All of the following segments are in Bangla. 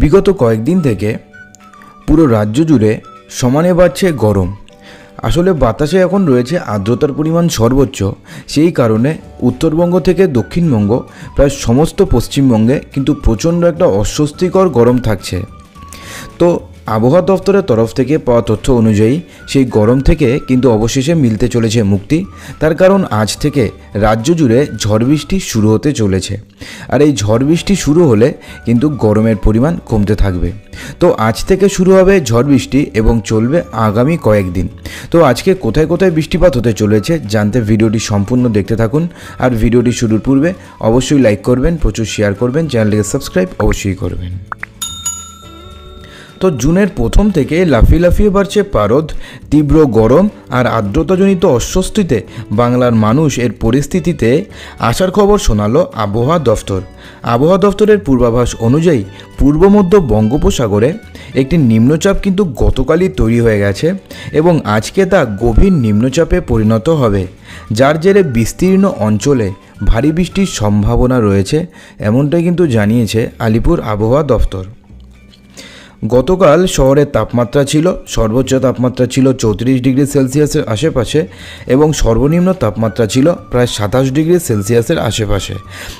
বিগত কয়েকদিন থেকে পুরো রাজ্য জুড়ে সমানে বাড়ছে গরম। আসলে বাতাসে এখন রয়েছে আর্দ্রতার পরিমাণ সর্বোচ্চ, সেই কারণে উত্তরবঙ্গ থেকে দক্ষিণবঙ্গ, প্রায় সমস্ত পশ্চিমবঙ্গে কিন্তু প্রচণ্ড একটা অস্বস্তিকর গরম থাকছে। তো আবহাওয়া দফতরের তরফ থেকে পাওয়া তথ্য অনুযায়ী, সেই গরম থেকে কিন্তু অবশেষে মিলতে চলেছে মুক্তি। তার কারণ আজ থেকে রাজ্য জুড়ে ঝড় বৃষ্টি শুরু হতে চলেছে। আর এই ঝড় বৃষ্টি শুরু হলে কিন্তু গরমের পরিমাণ কমতে থাকবে। তো আজ থেকে শুরু হবে ঝড় বৃষ্টি এবং চলবে আগামী কয়েকদিন। তো আজকে কোথায় কোথায় বৃষ্টিপাত হতে চলেছে জানতে ভিডিওটি সম্পূর্ণ দেখতে থাকুন। আর ভিডিওটি শুরুর পূর্বে অবশ্যই লাইক করবেন, প্রচুর শেয়ার করবেন, চ্যানেলটিকে সাবস্ক্রাইব অবশ্যই করবেন। তো জুনের প্রথম থেকে লাফিয়ে লাফিয়ে বাড়ছে পারদ, তীব্র গরম আর আর্দ্রতাজনিত অস্বস্তিতে বাংলার মানুষ এর পরিস্থিতিতে আসার খবর শোনালো আবহাওয়া দফতর। আবহাওয়া দফতরের পূর্বাভাস অনুযায়ী পূর্ব মধ্য বঙ্গোপসাগরে একটি নিম্নচাপ কিন্তু গতকালই তৈরি হয়ে গেছে এবং আজকে তা গভীর নিম্নচাপে পরিণত হবে, যার জেরে বিস্তীর্ণ অঞ্চলে ভারী বৃষ্টির সম্ভাবনা রয়েছে, এমনটাই কিন্তু জানিয়েছে আলিপুর আবহাওয়া দফতর। গতকাল শহরের তাপমাত্রা ছিল, সর্বোচ্চ তাপমাত্রা ছিল চৌত্রিশ ডিগ্রি সেলসিয়াসের আশেপাশে এবং সর্বনিম্ন তাপমাত্রা ছিল প্রায় সাতাশ ডিগ্রি সেলসিয়াসের আশেপাশে।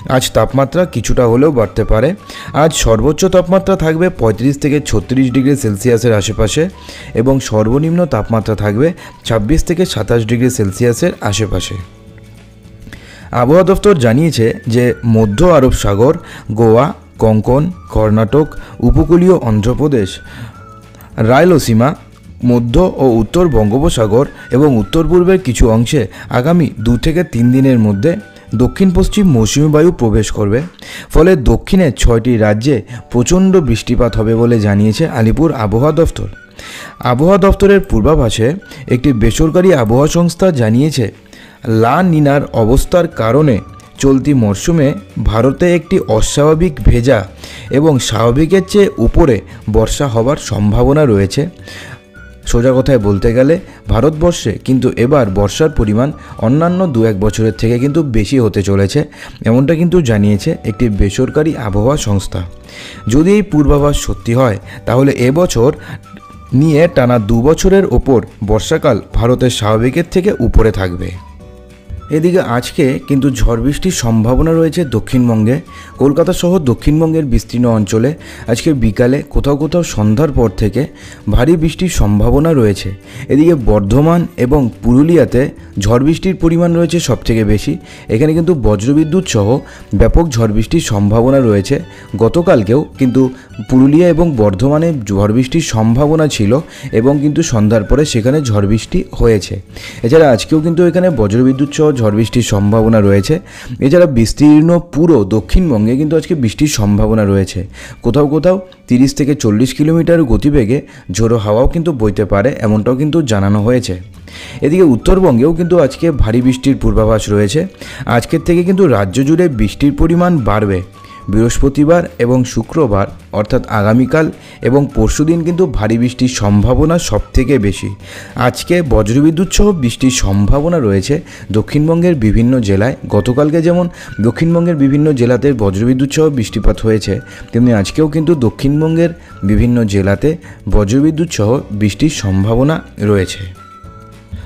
আজ তাপমাত্রা কিছুটা হলেও বাড়তে পারে। আজ সর্বোচ্চ তাপমাত্রা থাকবে পঁয়ত্রিশ থেকে ছত্রিশ ডিগ্রি সেলসিয়াসের আশেপাশে এবং সর্বনিম্ন তাপমাত্রা থাকবে ছাব্বিশ থেকে সাতাশ ডিগ্রি সেলসিয়াসের আশেপাশে। আবহাওয়া দফতর জানিয়েছে যে মধ্য আরব সাগর, গোয়া কঙ্কন, কর্ণাটক, উপকূলীয় অন্ধ্রপ্রদেশ রায়লসীমা মধ্য ও উত্তর বঙ্গোপসাগর এবং উত্তর পূর্বের কিছু অংশে আগামী দু থেকে তিন দিনের মধ্যে দক্ষিণ পশ্চিম মৌসুমী বায়ু প্রবেশ করবে। ফলে দক্ষিণের ছয়টি রাজ্যে প্রচণ্ড বৃষ্টিপাত হবে বলে জানিয়েছে আলিপুর আবহাওয়া দফতর আবহাওয়া দফতরের পূর্বাভাসে একটি বেসরকারি আবহাওয়া সংস্থা জানিয়েছে, লা নিনার অবস্থার কারণে চলতি মরশুমে ভারতে একটি অস্বাভাবিক ভেজা এবং স্বাভাবিকের চেয়ে উপরে বর্ষা হবার সম্ভাবনা রয়েছে। সোজা কথায় বলতে গেলে, ভারতবর্ষে কিন্তু এবার বর্ষার পরিমাণ অন্যান্য দু এক বছরের থেকে কিন্তু বেশি হতে চলেছে, এমনটা কিন্তু জানিয়েছে একটি বেসরকারি আবহাওয়া সংস্থা। যদি এই পূর্বাভাস সত্যি হয়, তাহলে এবছর নিয়ে টানা দু বছরের ওপর বর্ষাকাল ভারতের স্বাভাবিকের থেকে উপরে থাকবে। এদিকে আজকে কিন্তু ঝড় বৃষ্টির সম্ভাবনা রয়েছে দক্ষিণবঙ্গে। কলকাতা সহ দক্ষিণবঙ্গের বিস্তীর্ণ অঞ্চলে আজকে বিকালে কোথাও কোথাও সন্ধ্যার পর থেকে ভারী বৃষ্টির সম্ভাবনা রয়েছে। এদিকে বর্ধমান এবং পুরুলিয়াতে ঝড় বৃষ্টির পরিমাণ রয়েছে সবথেকে বেশি। এখানে কিন্তু বজ্রবিদ্যুৎ সহ ব্যাপক ঝড় বৃষ্টির সম্ভাবনা রয়েছে। গতকালকেও কিন্তু পুরুলিয়া এবং বর্ধমানে ঝড় বৃষ্টির সম্ভাবনা ছিল এবং কিন্তু সন্ধ্যার পরে সেখানে ঝড় বৃষ্টি হয়েছে। এছাড়া আজকেও কিন্তু এখানে বজ্রবিদ্যুৎ সহ ঝড় বৃষ্টির সম্ভাবনা রয়েছে। এছাড়া বিস্তীর্ণ পুরো দক্ষিণবঙ্গে কিন্তু আজকে বৃষ্টির সম্ভাবনা রয়েছে। কোথাও কোথাও তিরিশ থেকে চল্লিশ কিলোমিটার গতিবেগে ঝোড়ো হাওয়াও কিন্তু বইতে পারে, এমনটাও কিন্তু জানানো হয়েছে। এদিকে উত্তরবঙ্গেও কিন্তু আজকে ভারী বৃষ্টির পূর্বাভাস রয়েছে। আজকের থেকে কিন্তু রাজ্য জুড়ে বৃষ্টির পরিমাণ বাড়বে। বৃহস্পতিবার এবং শুক্রবার, অর্থাৎ আগামীকাল এবং পরশুদিন কিন্তু ভারী বৃষ্টির সম্ভাবনা সবথেকে বেশি। আজকে বজ্রবিদ্যুৎ সহ বৃষ্টির সম্ভাবনা রয়েছে দক্ষিণবঙ্গের বিভিন্ন জেলায়। গতকালকে যেমন দক্ষিণবঙ্গের বিভিন্ন জেলাতে বজ্রবিদ্যুৎ সহ বৃষ্টিপাত হয়েছে, তেমনি আজকেও কিন্তু দক্ষিণবঙ্গের বিভিন্ন জেলাতে বজ্রবিদ্যুৎ সহ বৃষ্টির সম্ভাবনা রয়েছে।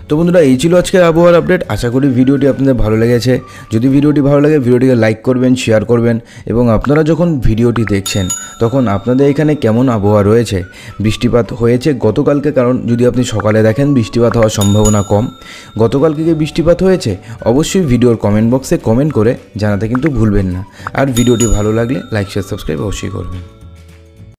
তো বন্ধুরা, এই ছিল আজকের আবহাওয়ার আপডেট আশা করি ভিডিওটি আপনাদের ভালো লেগেছে। যদি ভিডিওটি ভালো লাগে, ভিডিওটিকে লাইক করবেন শেয়ার করবেন এবং আপনারা যখন ভিডিওটি দেখছেন, তখন আপনাদের এখানে কেমন আবহাওয়া রয়েছে? বৃষ্টিপাত হয়েছে গতকালকে, কারণ যদি আপনি সকালে দেখেন, বৃষ্টিপাত হওয়ার সম্ভাবনা কম। গতকালকে কি বৃষ্টিপাত হয়েছে? অবশ্যই ভিডিওর কমেন্ট বক্সে কমেন্ট করে জানাতে কিন্তু ভুলবেন না। আর ভিডিওটি ভালো লাগলে লাইক শেয়ার সাবস্ক্রাইব অবশ্যই করবেন।